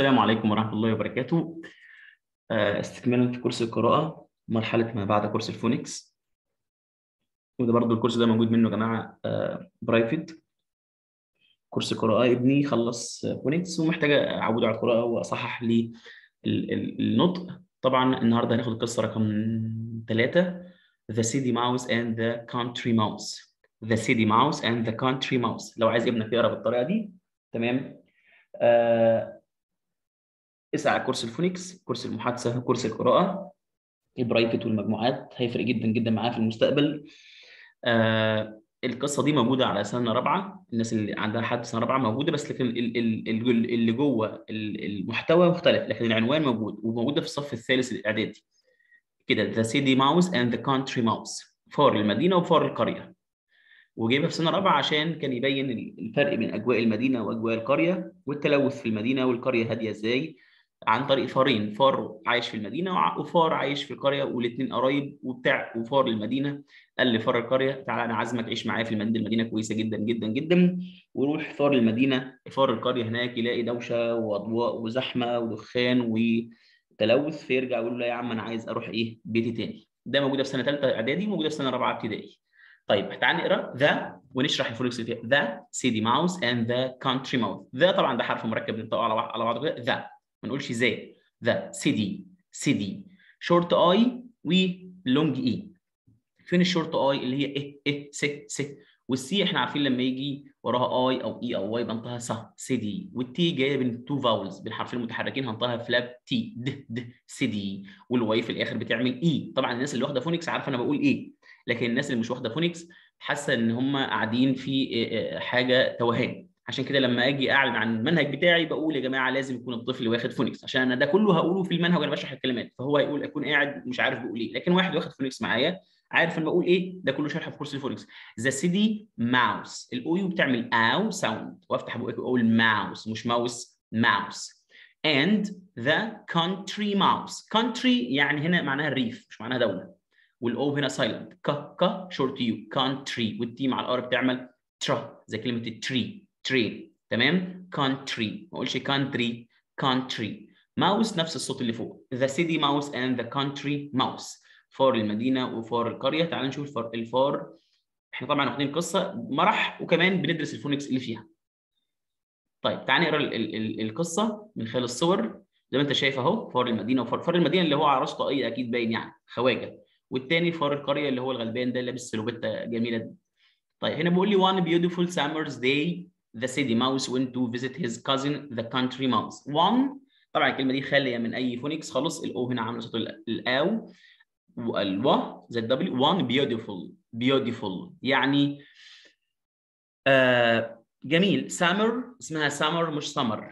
السلام عليكم ورحمة الله وبركاته. آه، استكمالا في كورس القراءة مرحلة ما بعد كورس ال phonics وده برضو الكورس ده موجود منه يا جماعة private. كورس قراءة ابني خلص phonics ومحتاج أعوده على القراءة وأصحح لي ال- ال- النطق. طبعا النهاردة هناخد القصة رقم ثلاثة The City Mouse and the Country Mouse. The City Mouse and the Country Mouse. لو عايز ابنك يقرأ بالطريقة دي تمام؟ آه اسعى كورس ال phonics كورس المحادثة كورس القراءة ال private والمجموعات هيفرق جدا جدا معاه في المستقبل. آه القصة دي موجودة على سنة رابعة الناس اللي عندها حد سنة رابعة موجودة بس لكن ال- ال- ال- اللي جوه ال- المحتوى مختلف لكن العنوان موجود وموجوده في الصف الثالث الإعدادي. كده the city mouse and the country mouse فار المدينة وفار القرية. وجايبها في سنة رابعة عشان كان يبين الفرق بين أجواء المدينة وأجواء القرية والتلوث في المدينة والقرية هادية إزاي. عن طريق فارين فار عايش في المدينة وفار عايش في القريه والاثنين قرايب وبتاع وفار المدينة قال لفار القرية تعالى أنا عازمك عيش معايا في المدينة المدينة كويسة جدا جدا جدا. وروح فار المدينة. فار القرية هناك يلاقي دوشة وأضواء وزحمة ودخان وتلوث فيرجع يقول له يا عم أنا عايز أروح إيه بيتي تاني. ده موجوده في سنة ثالثه إعدادي وموجوده في سنة رابعة ابتدائي. طيب تعال نقرأ the ونشرح فيها the city mouse and the country mouse the طبعا ده حرف مركب بنطقه على بعض على كده. the ما نقولش زي the city city short i و long e. فين ال short i اللي هي إيه إيه س س؟ والسي إحنا عارفين لما يجي وراها i أو e أو y بنطقها ص city وال t جاية بين two vowels بالحرفين المتحركين هنطقها flap t د د city وال y في الآخر بتعمل إي. طبعا الناس اللي واخدة phonics عارفة أنا بقول إيه. لكن الناس اللي مش واخدة phonics حاسة إن هم قاعدين في حاجة توهان. عشان كده لما أجي اعلن عن المنهج بتاعي بقول يا جماعة لازم يكون الطفل واخد phonics عشان أنا ده كله هقوله في المنهج وأنا بشرح الكلمات. فهو هيقول أكون قاعد مش عارف بقول إيه. لكن واحد واخد phonics معايا عارف أنا بقول إيه؟ ده كله شرح في كورس ال phonics the city mouse ال o u بتعمل أو sound وأفتح بقى أقول ماوس مش mouse mouse and the country mouse. country يعني هنا معناها الريف مش معناها دولة. وال o هنا silent ك ك short u country وال t مع ال r بتعمل ترا. زي كلمة ال tree. tree تمام؟ country ما اقولش country country mouse نفس الصوت اللي فوق. the city mouse and the country mouse فار المدينة وفار القرية. تعال نشوف الفار الفار. إحنا طبعا واخدين قصة مرح وكمان بندرس ال phonics اللي فيها. طيب تعال نقرأ ال- ال- ال- القصة من خلال الصور. زي ما انت شايف اهو فار المدينة وفار فار المدينة اللي هو على راسه طاقيه أكيد باين يعني خواجة. والتاني فار القرية اللي هو الغلبان ده لابس سلوبته جميلة. دي. طيب هنا بيقول لي one beautiful summer's day. The city mouse went to visit his cousin the country mouse. one طبعا الكلمة دي خاليه من اي phonics خالص ال o هنا عامله صوت ال- ال o والو زي الدبليو one beautiful beautiful يعني آه جميل summer اسمها summer مش summer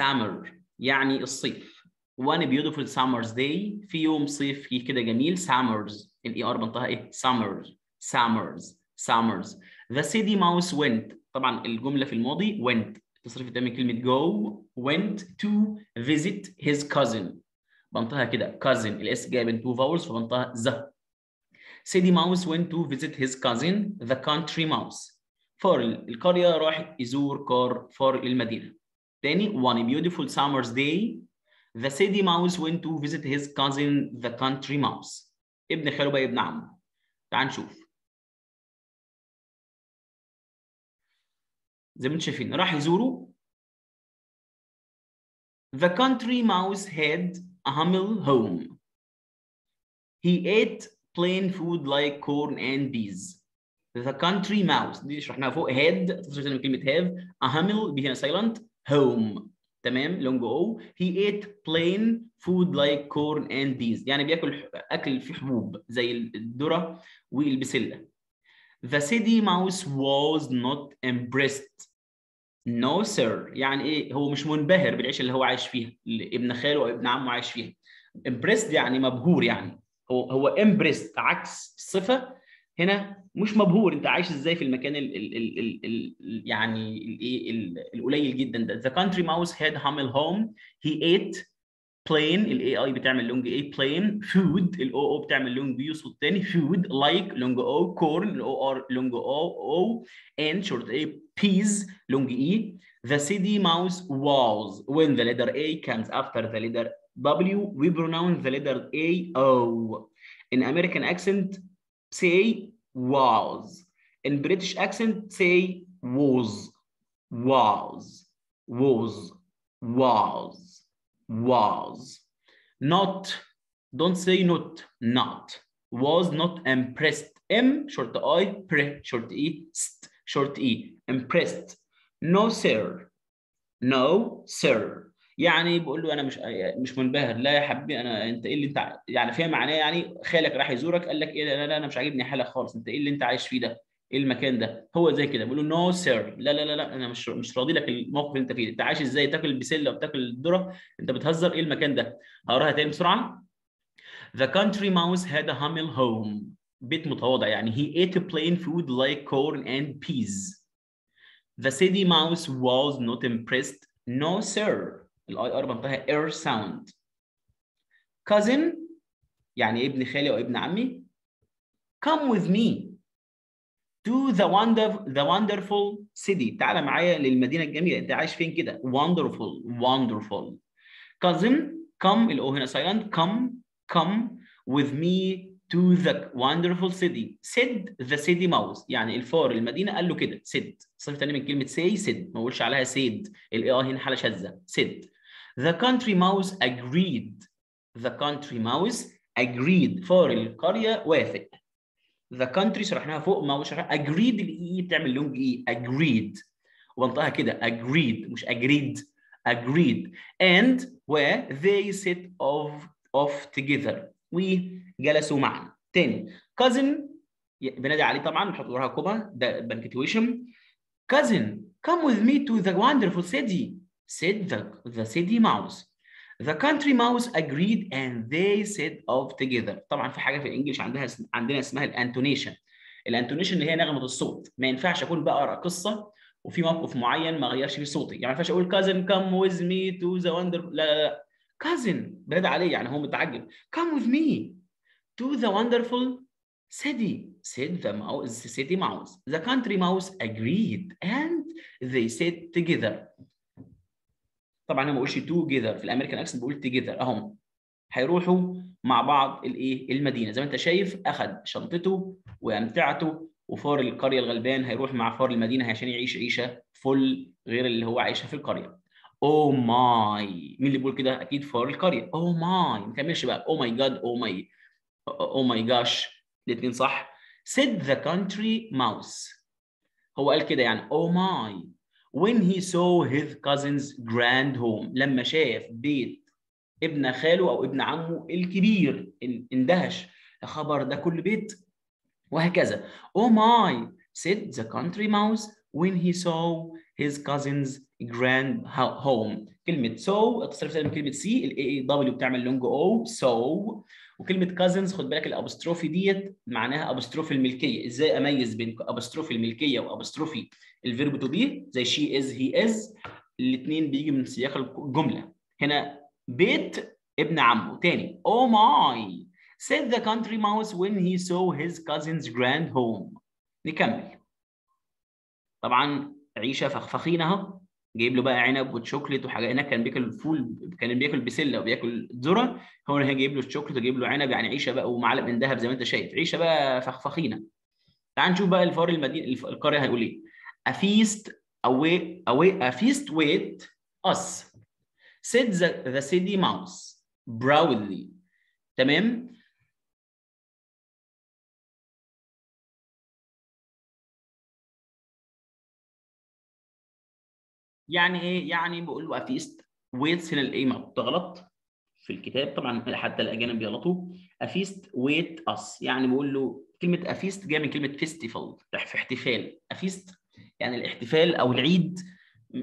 summer يعني الصيف one beautiful summer's day في يوم صيفي كده جميل summers الاي ار بنطقها إيه summers summers summers the city mouse went طبعا الجمله في الماضي went تصريف من كلمه go went to visit his cousin بنطقها كده cousin الاس جاية بين two vowels فبنطقها the city mouse went to visit his cousin the country mouse فار القريه راح يزور كار فار المدينة تاني one beautiful summer's day The city mouse went to visit his cousin the country mouse. ابن خاله بقى ابن عمه. تعال نشوف. زي ما أنتم شايفين راح يزوره The country mouse had a humble home. He ate plain food like corn and peas. The country mouse دي شرحناها فوق had من كلمة have a humble دي هنا silent home تمام لونج أو he ate plain food like corn and peas يعني بياكل اكل فيه حبوب زي الذره والبسله the city mouse was not impressed no sir. يعني إيه؟ هو مش منبهر بالعيشه اللي هو عايش فيها. اللي ابن خاله أو ابن عمه عايش فيها. Impressed يعني مبهور يعني. هو هو impressed عكس الصفه هنا مش مبهور. انت عايش إزاي في المكان ال ال ال ال ال يعني الايه القليل جدا ده. The country mouse had humble home. He ate plain الاي اي بتعمل لونج اي plain food الاو او بتعمل لونج بي صوت تاني food like لونج او corn الاو ار لونج او او and short a peas لونج اي The city mouse was. When the letter A comes after the letter W, we pronounce the letter A O. In American accent, say was. In British accent, say was. Was. Was. Was. Was. Not. Don't say not. Not. Was not impressed. M short I, pre short E, st short E. Impressed. No sir. No sir. يعني بقول له أنا مش مش منبهر لا يا حبيبي أنا أنت إيه اللي أنت يعني فيها معناه يعني خالك راح يزورك قال لك إيه لا لا أنا مش عاجبني حالك خالص أنت إيه اللي أنت عايش فيه ده إيه المكان ده؟ هو زي كده بقول له نو سير لا لا لا لا أنا مش مش راضي لك الموقف اللي أنت فيه أنت عايش إزاي؟ تاكل البسلة وبتاكل الذرة؟ أنت بتهزر؟ إيه المكان ده؟ هقراها تاني بسرعة؟ The country mouse had a humble home. بيت متواضع يعني. He ate plain food like corn and peas. The city mouse was not impressed. No sir. ال i r بنطقها air sound. Cousin يعني ابن خالي أو ابن عمي come with me. to the wonder the wonderful city تعال معايا للمدينه الجميله انت عايش فين كده wonderful wonderful cousin come الاو هنا silent come come with me to the wonderful city said the city mouse يعني الفار المدينه قال له كده said صرف تاني من كلمه say said ما اقولش عليها said الاي اه هنا حاله شاذه said the country mouse agreed the country mouse agreed فار القريه وافق The country شرحناها فوق ما شرحناها agreed ال E بتعمل long E agreed وبنطقها كده agreed مش agreed agreed and where they set off off together وجلسوا معا تاني cousin بنادي عليه طبعا بنحط وراها comma ده punctuation cousin come with me to the wonderful city said the, the city mouse the country mouse agreed and they set off together طبعا في حاجة في ال English عندها عندنا اسمها ال intonation ال intonation اللي هي نغمه الصوت ما ينفعش اكون بقرا قصه وفي موقف معين ما غيرش فيه صوتي يعني ما ينفعش أقول cousin come with me to the wonderful لا لا لا cousin بنادي عليه يعني هو متعجب come with me to the wonderful city said the mouse the city mouse the country mouse agreed and they set off together طبعا أنا ما بقولش together في ال American accent بقول together. أهم هيروحوا مع بعض الايه المدينة. زي ما أنت شايف أخذ شنطته وأمتعته وفار القرية الغلبان هيروح مع فار المدينة عشان يعيش عيشة فل غير اللي هو عايشها في القرية. oh my مين اللي بيقول كده؟ أكيد فار القرية. oh my ما نكملش بقى. oh my God oh my oh my gosh الاثنين صح. Said the country mouse. هو قال كده يعني. oh my when he saw his cousin's grand home لما شاف بيت ابن خاله أو ابن عمه الكبير اندهش يا خبر ده كل بيت وهكذا. Oh my said the country mouse when he saw his cousin's grand home. كلمة saw التصريف من كلمة see ال A W بتعمل long O saw وكلمة cousins خد بالك ال apostrophe ديت معناها apostrophe الملكية. إزاي أميز بين apostrophe الملكية و apostrophe ال verb to be زي she is he is. الاثنين بيجي من سياق الجملة. هنا بيت ابن عمه. تاني oh my. Said the country mouse when he saw his cousin's grand home. نكمل. طبعا عيشة فخفخين اهو جايب له بقى عنب وشوكليت وحاجات هناك كان بياكل فول كان بياكل بسلة وبياكل ذرة هو هنا جايب له الشوكليت وجايب له عنب يعني عيشة بقى ومعلق من ذهب زي ما انت شايف عيشة بقى فخفخينة. تعال نشوف بقى الفار المدينة القريه هيقول إيه. Feast away away wait us. Said the, the city mouse. Proudly. تمام؟ يعني إيه؟ يعني بقول له a feast waits هنا الايه محطوطه غلط في الكتاب. طبعا حتى الأجانب بيغلطوا a feast waits us يعني بقول له كلمة a feast جاية من كلمة festival في احتفال. a feast يعني الاحتفال أو العيد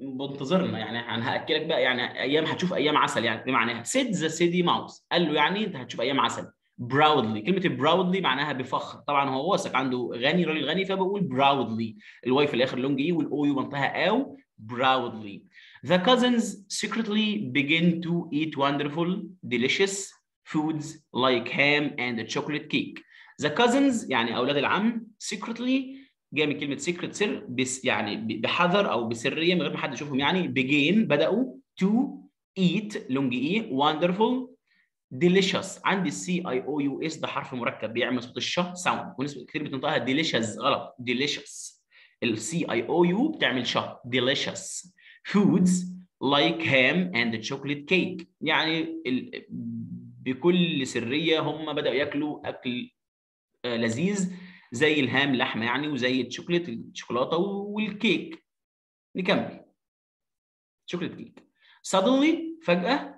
منتظرنا يعني أنا هأكلك بقى يعني أيام هتشوف أيام عسل. يعني بمعناها said the city mouse. قال له يعني انت هتشوف أيام عسل. proudly كلمة proudly معناها بفخر طبعا هو واثق عنده غني راجل غني فبقول proudly ال Y في الآخر long E وال O U منطقها أو proudly. The cousins secretly begin to eat wonderful, delicious foods like ham and chocolate cake. The cousins يعني أولاد العم secretly جاي من كلمة secret سر بس يعني بحذر أو بسرية من غير ما حد يشوفهم يعني begin بدأوا to eat long E wonderful delicious. عندي ال C I O U S ده حرف مركب بيعمل صوت ال شه sound وناس كتير بتنطقها delicious غلط. delicious. السي اي أو يو بتعمل شه delicious. foods like ham and chocolate cake. يعني ال... بكل سرية هم بدأوا ياكلوا أكل آه، لذيذ زي ال ham لحمة يعني وزي الشوكليت الشوكولاتة والكيك. نكمل. chocolate cake suddenly فجأة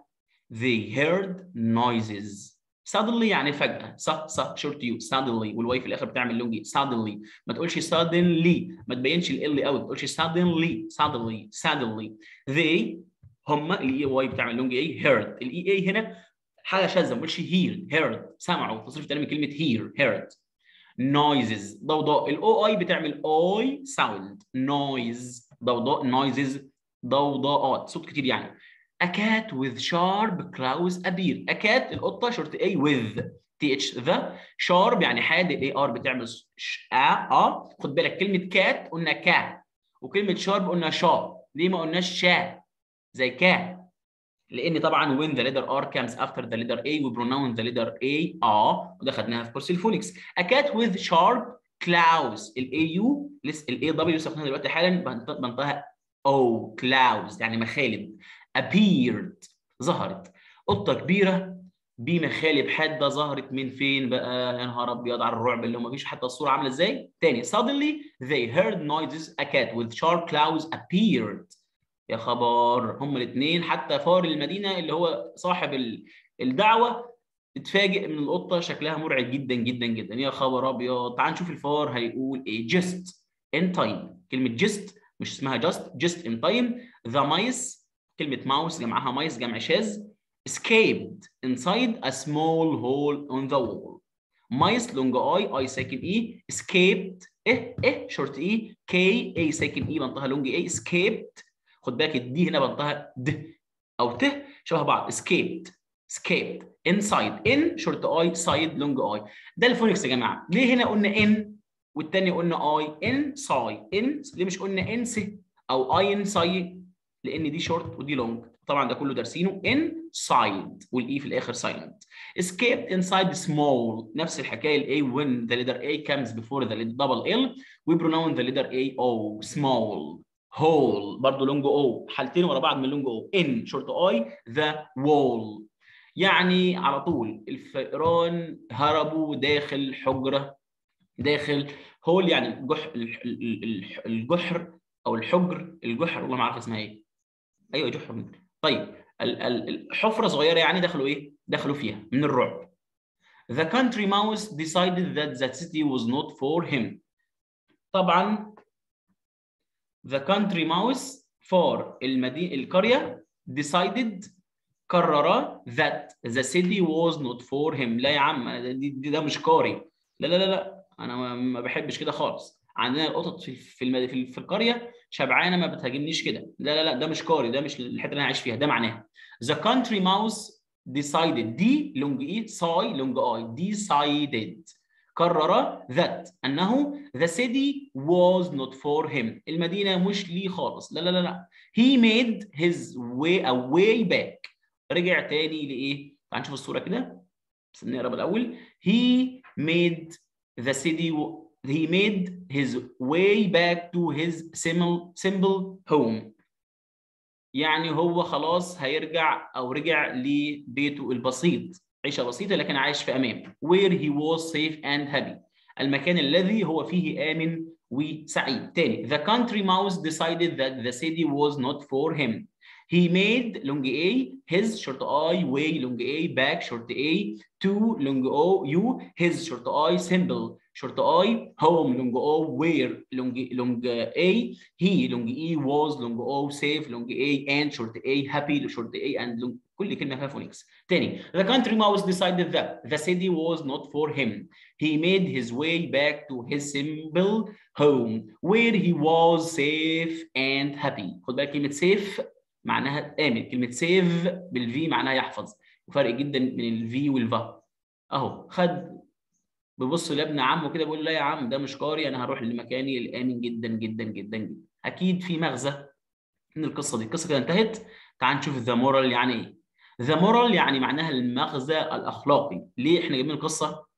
they heard noises. Suddenly يعني فجأة. صح صح short U suddenly. وال Y في الآخر بتعمل long E. Suddenly. ما تقولش suddenly. ما تبينش ال قوي ما تقولش suddenly. Suddenly. Suddenly. They هم ال E Y بتعمل long A heard. ال E A هنا حاجة شاذة. ما تقولش hear heard. سمعوا. تصريف تاني من كلمة hear heard. Noises. ضوضاء. ال O I بتعمل OI sound noise. ضوضاء. Noises. ضوضاءات. صوت كتير يعني. A cat with sharp claws appear. A cat القطة short A with TH the sharp يعني حادق A R بتعمل ش A آ خد بالك كلمة cat قلنا كا وكلمة sharp قلنا شا. ليه ما قلناش شا؟ زي كا. لأن طبعا when the letter R comes after the letter A we pronounce the letter A آ وده خدناها في كورس الفونكس A cat with sharp claws. ال A U لسه ال A W واخدينها دلوقتي حالا بنط- بنطقها O claws يعني مخالب. Appeared ظهرت. قطة كبيرة بمخالب حاده ظهرت من فين بقى؟ يا نهار أبيض على الرعب اللي هو مفيش حتى الصورة عاملة إزاي؟ تاني suddenly they heard noises a cat with sharp claws appeared. يا خبر هما الاثنين حتى فار المدينة اللي هو صاحب ال- الدعوة اتفاجئ من القطة شكلها مرعب جدا جدا جدا. يا خبر أبيض. تعال نشوف الفار هيقول إيه. Just in time. كلمة just مش اسمها just just in time. The mice كلمة ماوس جمعها mice جمع شاذ escaped inside a small hole on the wall. mice long I I ساكن E escaped إيه إيه short E K A ساكن E بنطها long A escaped. خد بالك ال D هنا بنطها د أو ت. شبه بعض. Escaped. Escaped inside. In short I side long I ده ال phonics يا جماعة. ليه هنا قلنا ان والتاني قلنا اي ان ساي ان ليه مش قلنا انس أو اين ساي لأن دي شورت ودي long طبعا ده كله دارسينه inside وال E في الآخر silent. Escaped inside small نفس الحكاية ال A the letter A comes before the letter double L we pronounce the letter A O small hole برضه long O حالتين ورا بعض من long O in short I the wall. يعني على طول الفئران هربوا داخل حجرة داخل hole يعني الجح الجحر أو الحجر الجحر والله ما عارف اسمها إيه. أيوه جحر طيب الحفرة صغيرة يعني دخلوا إيه؟ دخلوا فيها من الرعب. The country mouse decided that the city was not for him. طبعا the country mouse for المدينة القرية decided قرر that the city was not for him لا يا عم دي ده مش قاري لا لا لا لا أنا ما بحبش كده خالص عندنا القطط في في في, في القرية شبعانة ما بتهاجمنيش كده. لا لا لا ده مش قاري ده مش الحتة اللي أنا عايش فيها ده معناها. The country mouse decided decided long I ساي long I decided. قرر that أنه the city was not for him. المدينة مش ليه خالص. لا لا لا لا. He made his way back. رجع تاني لإيه؟ تعال نشوف الصورة كده. بس نقرا الأول. He made the city he made his way back to his simple, simple home يعني هو خلاص هيرجع او رجع لبيته البسيط عيشه بسيطه لكن عايش في امان where he was safe and happy المكان الذي هو فيه امن وسعيد تاني the country mouse decided that the city was not for him he made long A his short I way long A back short A to long O U his short I simple Short I home long O where long long A he long E was long O safe long A and short A happy short A and long كل كلمه فيها فونكس تاني the country mouse decided that the city was not for him he made his way back to his simple home where he was safe and happy خد بالك كلمه safe معناها امن كلمه سيف بالفي معناها يحفظ وفرق جدا بين الفي والفا اهو خد بيبص لابن عمه كده بيقول لا يا عم ده مش مكاني أنا هروح لمكاني الآمن جدا جدا جدا جدا. أكيد في مغزى من القصة دي. القصة كده انتهت. تعال نشوف the moral يعني إيه. the moral يعني معناها المغزى الأخلاقي. ليه إحنا جايبين القصة؟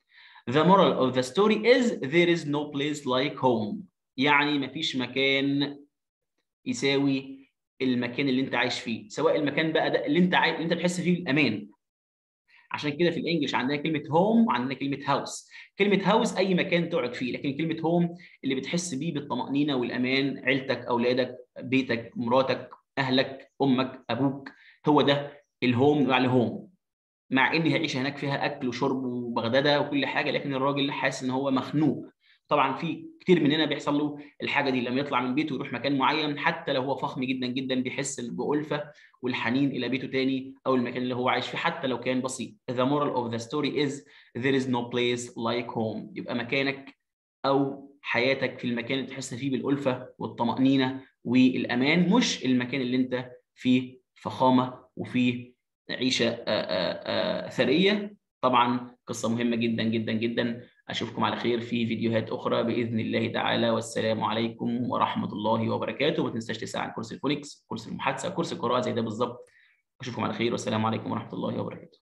The moral of the story is there is no place like home. يعني مفيش مكان يساوي المكان اللي أنت عايش فيه. سواء المكان بقى ده اللي أنت عايش اللي أنت بتحس فيه بالامان عشان كده في الإنجليش عندنا كلمة هوم وعندنا كلمة هاوس كلمة هاوس أي مكان تقعد فيه لكن كلمة هوم اللي بتحس بيه بالطمأنينة والأمان عيلتك أولادك بيتك مراتك أهلك أمك أبوك هو ده الهوم يعني هوم مع ان هيعيش هناك فيها أكل وشرب وبغدادة وكل حاجة لكن الراجل حاسس إن هو مخنوق. طبعا في كتير مننا بيحصل له الحاجة دي لما يطلع من بيته ويروح مكان معين حتى لو هو فخم جدا جدا بيحس بألفة والحنين إلى بيته تاني أو المكان اللي هو عايش فيه حتى لو كان بسيط. The moral of the story is there is no place like home. يبقى مكانك أو حياتك في المكان اللي تحس فيه بالألفة والطمأنينة والأمان مش المكان اللي أنت فيه فخامة وفيه عيشة ثرية. طبعا قصة مهمة جدا جدا جدا. أشوفكم على خير في فيديوهات أخرى بإذن الله تعالى والسلام عليكم ورحمة الله وبركاته. ما تنساش تسأل عن كورس ال phonics كورس المحادثة كورس القراءة زي ده بالظبط. أشوفكم على خير والسلام عليكم ورحمة الله وبركاته.